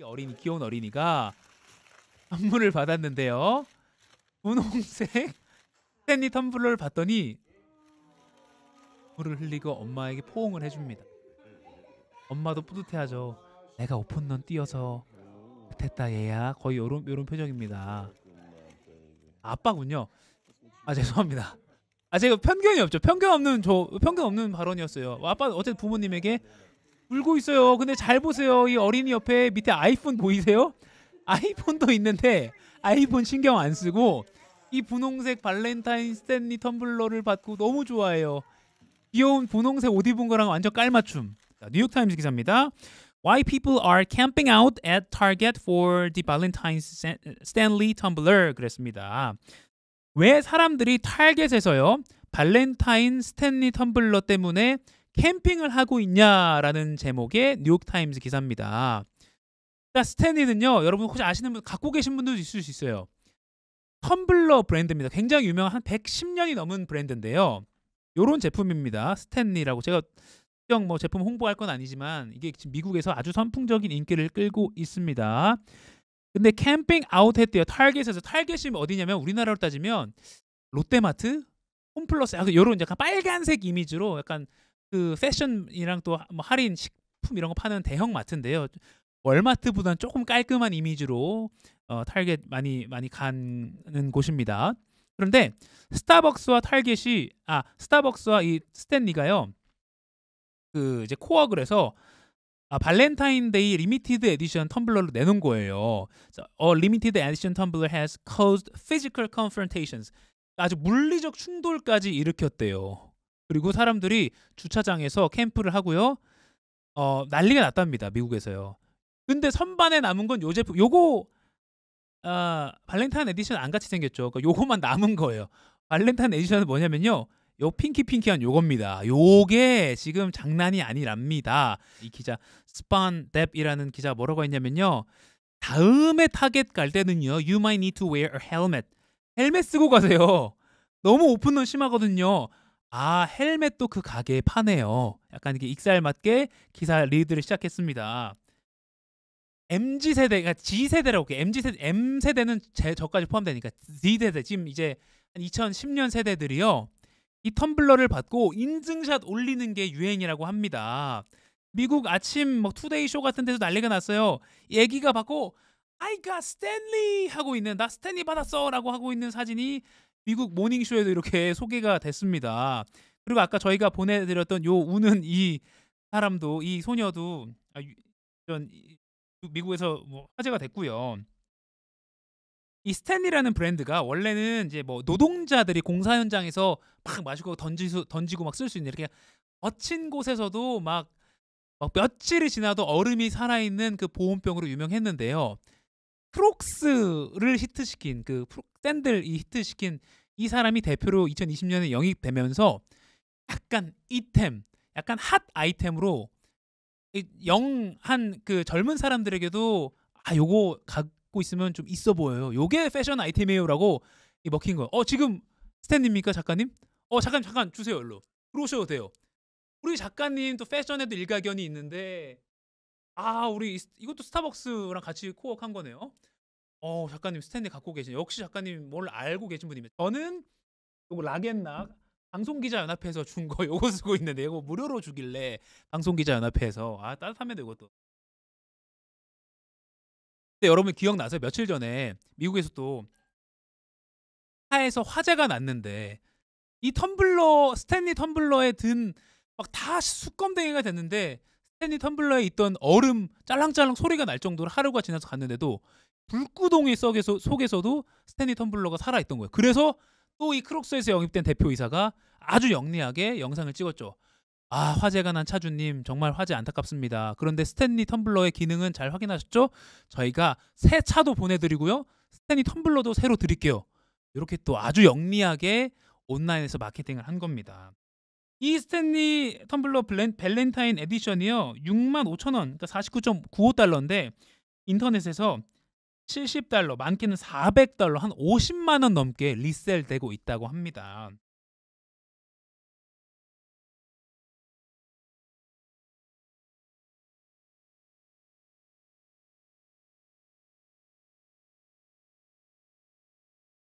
이 어린이 귀여운 어린이가 선물을 받았는데요. 분홍색 스탠리 텀블러를 봤더니 물을 흘리고 엄마에게 포옹을 해줍니다. 엄마도 뿌듯해하죠. 내가 오픈런 뛰어서 됐다 얘야 거의 요런 요런 표정입니다. 아빠군요. 아 죄송합니다. 아 제가 편견이 없죠. 편견 없는 저 편견 없는 발언이었어요. 아빠 어쨌든 부모님에게 울고 있어요. 근데 잘 보세요. 이 어린이 옆에 밑에 아이폰 보이세요? 아이폰도 있는데 아이폰 신경 안 쓰고 이 분홍색 발렌타인 스탠리 텀블러를 받고 너무 좋아해요. 귀여운 분홍색 옷 입은 거랑 완전 깔맞춤. 자, 뉴욕타임스 기사입니다. Why people are camping out at Target for the Valentine Stanley Tumbler 그랬습니다. 왜 사람들이 타겟에서요 발렌타인 스탠리 텀블러 때문에 캠핑을 하고 있냐라는 제목의 뉴욕타임스 기사입니다. 자, 스탠리는요 여러분 혹시 아시는 분 갖고 계신 분도 있을 수 있어요. 텀블러 브랜드입니다. 굉장히 유명한 한 110년이 넘은 브랜드인데요. 요런 제품입니다. 스탠리라고 제가 뭐 제품 홍보할 건 아니지만 이게 미국에서 아주 선풍적인 인기를 끌고 있습니다. 근데 camping out 했대요. 타겟에서 타겟이 어디냐면 우리나라로 따지면 롯데마트, 홈플러스 약간 요런 약간 빨간색 이미지로 약간 그 패션이랑 또 뭐 할인 식품 이런 거 파는 대형 마트인데요. 월마트보다는 조금 깔끔한 이미지로 어, 타겟 많이 많이 가는 곳입니다. 그런데 스타벅스와 타겟이 아 스타벅스와 이 스탠리가요. 그 이제 co-work를 해서 아, 발렌타인데이 limited edition 텀블러를 내놓은 거예요. A limited edition tumbler has caused physical confrontations. 아주 물리적 충돌까지 일으켰대요. 그리고 사람들이 주차장에서 캠프를 하고요. 어, 난리가 났답니다. 미국에서요. 근데 선반에 남은 건 요 제품 요거 아, 발렌타인 에디션 안 같이 생겼죠. 그러니까 요거만 남은 거예요. 발렌타인 edition은 뭐냐면요. 요 pinky pinky한 요겁니다. 요게 지금 장난이 아니랍니다. 이 기자 스판 뎁이라는 기자 뭐라고 했냐면요. 다음에 타겟 갈 때는요. You might need to wear a helmet. 헬멧 쓰고 가세요. 너무 오픈런 심하거든요. 아 헬멧도 그 가게에 파네요. 약간 이게 익살 맞게 기사 리드를 시작했습니다. MZ 세대, 그러니까 Z 세대라고 할게요. MZ 세대, M 세대는 제 저까지 포함되니까 Z 세대 지금 이제 2010년 세대들이요. 이 텀블러를 받고 인증샷 올리는 게 유행이라고 합니다. 미국 아침 뭐 투데이 쇼 같은 데서 난리가 났어요. 얘기가 받고 I got Stanley 하고 있는 나 스탠리 받았어라고 하고 있는 사진이 미국 morning show에도 이렇게 소개가 됐습니다. 그리고 아까 저희가 보내드렸던 요 우는 이 사람도 이 소녀도 아, 전 미국에서 뭐 화제가 됐고요. 이 스탠리라는 브랜드가 원래는 이제 뭐 노동자들이 공사 현장에서 막 마시고 던지수, 던지고 막 쓸 수 있는 이렇게 거친 곳에서도 막, 막 며칠이 지나도 얼음이 살아있는 그 보온병으로 유명했는데요. 크록스를 히트시킨 그 샌들 이 히트시킨 이 사람이 대표로 2020년에 영입되면서 약간 잇템, 약간 핫 아이템으로 young한 그 젊은 사람들에게도 아 요거 갖고 있으면 좀 있어 보여요. 요게 패션 아이템이에요라고 이 먹힌 거예요. 어 지금 스탠입니까 작가님? 어 잠깐 잠깐 주세요 일로 들어오셔도 돼요. 우리 작가님 또 패션에도 일가견이 있는데 아 우리 이것도 스타벅스랑 같이 코어한 거네요. 어 작가님 스탠리 갖고 계신 역시 작가님 뭘 알고 계신 분입니다. 저는 요거 라겐락 방송기자 연합회에서 준 거 요거 쓰고 있는데 이거 무료로 주길래 방송기자 연합회에서 아 따뜻합니다 이것도. 근데 여러분 기억나세요? 며칠 전에 미국에서 또 차에서 화재가 났는데 이 텀블러 스탠리 텀블러에 든 막 다 수검댕이가 됐는데 스탠리 텀블러에 있던 얼음 짤랑짤랑 소리가 날 정도로 하루가 지나서 갔는데도 불구덩이 속에서, 속에서도 스탠리 텀블러가 살아있던 거예요. 그래서 또 이 크록스에서 영입된 대표이사가 아주 영리하게 영상을 찍었죠. 아 화재가 난 차주님 정말 화재 안타깝습니다. 그런데 스탠리 텀블러의 기능은 잘 확인하셨죠? 저희가 새 차도 보내드리고요. 스탠리 텀블러도 새로 드릴게요. 이렇게 또 아주 영리하게 온라인에서 마케팅을 한 겁니다. 이 스탠리 텀블러 블렌, 밸렌타인 edition이요. 6만 5천 원, 그러니까 49.95달러인데 인터넷에서 70달러, 많게는 400달러, 한 50만 원 넘게 resell되고 있다고 합니다.